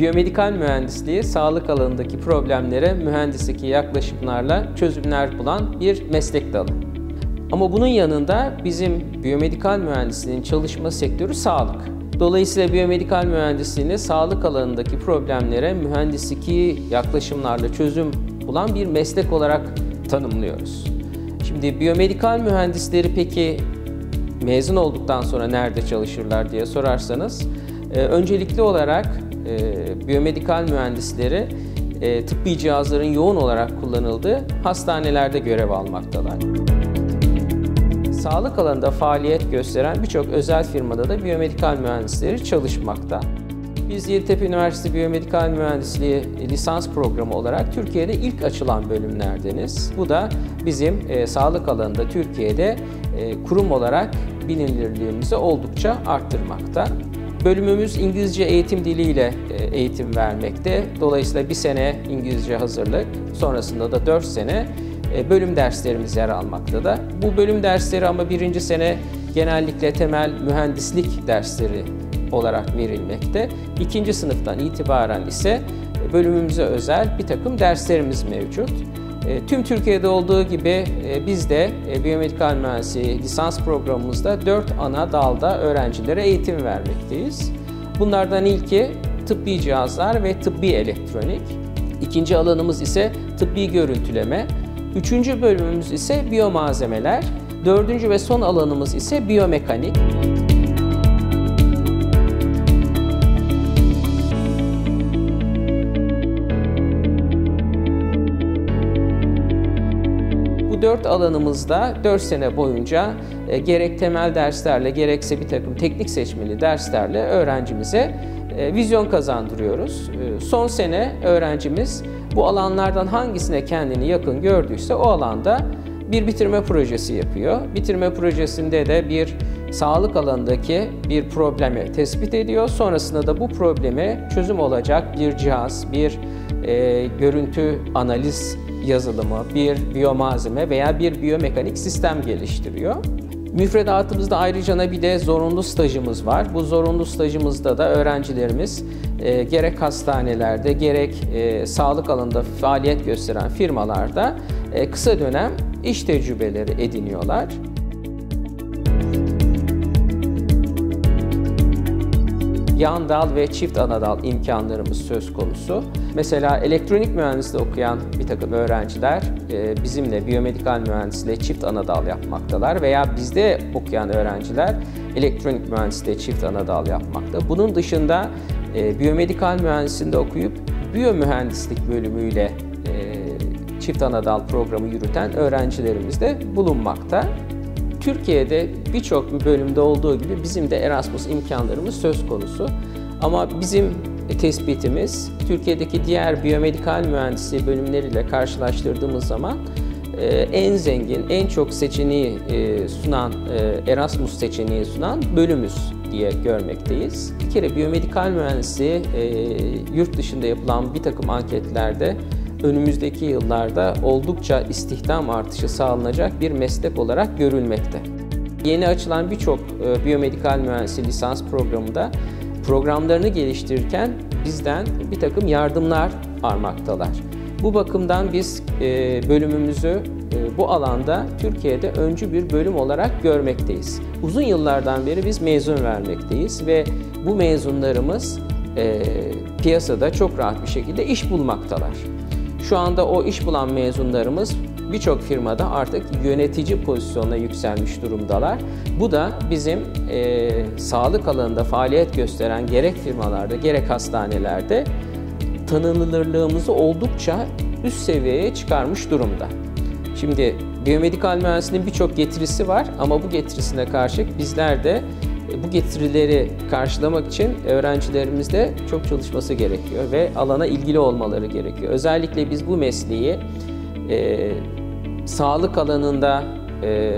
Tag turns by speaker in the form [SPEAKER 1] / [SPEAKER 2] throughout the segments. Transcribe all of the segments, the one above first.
[SPEAKER 1] Biyomedikal mühendisliği sağlık alanındaki problemlere mühendislik yaklaşımlarla çözümler bulan bir meslek dalı. Ama bunun yanında bizim biyomedikal mühendisliğin çalışma sektörü sağlık. Dolayısıyla biyomedikal mühendisliğini sağlık alanındaki problemlere mühendislik yaklaşımlarla çözüm bulan bir meslek olarak tanımlıyoruz. Şimdi biyomedikal mühendisleri peki mezun olduktan sonra nerede çalışırlar diye sorarsanız, e, öncelikli olarak e, biyomedikal mühendisleri e, tıbbi cihazların yoğun olarak kullanıldığı hastanelerde görev almaktalar. Sağlık alanında faaliyet gösteren birçok özel firmada da biyomedikal mühendisleri çalışmakta. Biz Yeditepe Üniversitesi Biyomedikal Mühendisliği lisans programı olarak Türkiye'de ilk açılan bölümlerdeniz. Bu da bizim e, sağlık alanında Türkiye'de e, kurum olarak bilinirliğimizi oldukça arttırmakta. Bölümümüz İngilizce eğitim diliyle e, eğitim vermekte. Dolayısıyla bir sene İngilizce hazırlık, sonrasında da 4 sene e, bölüm derslerimiz yer almakta. Bu bölüm dersleri ama birinci sene genellikle temel mühendislik dersleri olarak verilmekte. İkinci sınıftan itibaren ise bölümümüze özel bir takım derslerimiz mevcut. E, tüm Türkiye'de olduğu gibi e, biz de biyomedikal mühendisliği lisans programımızda dört ana dalda öğrencilere eğitim vermekteyiz. Bunlardan ilki tıbbi cihazlar ve tıbbi elektronik. İkinci alanımız ise tıbbi görüntüleme. Üçüncü bölümümüz ise biyomalzemeler. Dördüncü ve son alanımız ise biyomekanik. Dört alanımızda 4 sene boyunca e, gerek temel derslerle gerekse bir takım teknik seçmeli derslerle öğrencimize e, vizyon kazandırıyoruz. E, son sene öğrencimiz bu alanlardan hangisine kendini yakın gördüyse o alanda bir bitirme projesi yapıyor. Bitirme projesinde de bir sağlık alanındaki bir problemi tespit ediyor. Sonrasında da bu probleme çözüm olacak bir cihaz, bir e, görüntü analiz yazılımı, bir biyomalzeme veya bir biyomekanik sistem geliştiriyor. Müfredatımızda ayrıca bir de zorunlu stajımız var. Bu zorunlu stajımızda da öğrencilerimiz e, gerek hastanelerde gerek e, sağlık alanında faaliyet gösteren firmalarda e, kısa dönem iş tecrübeleri ediniyorlar. Yan dal ve çift ana dal imkanlarımız söz konusu. Mesela elektronik mühendisliği okuyan bir takım öğrenciler e, bizimle biyomedikal mühendisliği çift ana dal yapmaktalar veya bizde okuyan öğrenciler elektronik mühendisliği çift ana dal yapmakta. Bunun dışında e, biyomedikal mühendisliğinde okuyup biyomühendislik bölümüyle e, çift ana dal programı yürüten öğrencilerimiz de bulunmakta. Türkiye'de birçok bölümde olduğu gibi bizim de Erasmus imkanlarımız söz konusu. Ama bizim tespitimiz Türkiye'deki diğer biyomedikal mühendisliği bölümleriyle karşılaştırdığımız zaman e, en zengin, en çok seçeneği e, sunan, e, Erasmus seçeneği sunan bölümüz diye görmekteyiz. Bir kere biyomedikal mühendisliği yurt dışında yapılan bir takım anketlerde önümüzdeki yıllarda oldukça istihdam artışı sağlanacak bir meslek olarak görülmekte. Yeni açılan birçok e, biyomedikal mühendisliği lisans programında programlarını geliştirirken bizden bir takım yardımlar armaktalar. Bu bakımdan biz e, bölümümüzü e, bu alanda Türkiye'de öncü bir bölüm olarak görmekteyiz. Uzun yıllardan beri biz mezun vermekteyiz ve bu mezunlarımız piyasada çok rahat bir şekilde iş bulmaktalar. Şu anda o iş bulan mezunlarımız birçok firmada artık yönetici pozisyonuna yükselmiş durumdalar. Bu da bizim e, sağlık alanında faaliyet gösteren gerek firmalarda gerek hastanelerde tanınırlığımızı oldukça üst seviyeye çıkarmış durumda. Şimdi biyomedikal mühendisliğin birçok getirisi var ama bu getirisine karşı bizler de bu getirileri karşılamak için öğrencilerimizde çok çalışması gerekiyor ve alana ilgili olmaları gerekiyor. Özellikle biz bu mesleği e, sağlık alanında e,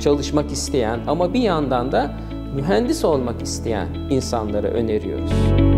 [SPEAKER 1] çalışmak isteyen ama bir yandan da mühendis olmak isteyen insanlara öneriyoruz.